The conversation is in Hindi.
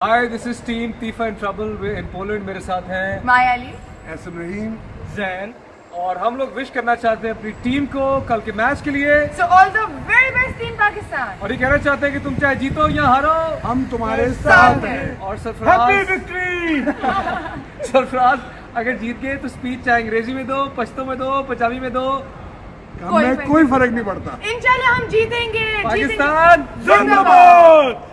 Hi, this is team Tifa in Trouble in Poland. मेरे साथ हैं मायाली। एसम रहीम। जैन और हम लोग विश करना चाहते हैं अपनी टीम को कल के मैच के लिए। So all the very best team Pakistan और ये कहना चाहते हैं कि तुम चाहे जीतो या हारो हम तुम्हारे साथ हैं। और सरफराज विक्ट्री सरफराज अगर जीत गए तो स्पीच चाहे अंग्रेज़ी में दो पश्तो में दो पंजाबी में दो। हमें कोई फ़र्क नहीं। पड़ता। इंशाल्लाह हम जीतेंगे जीतेंगे। पाकिस्तान जिंदाबाद!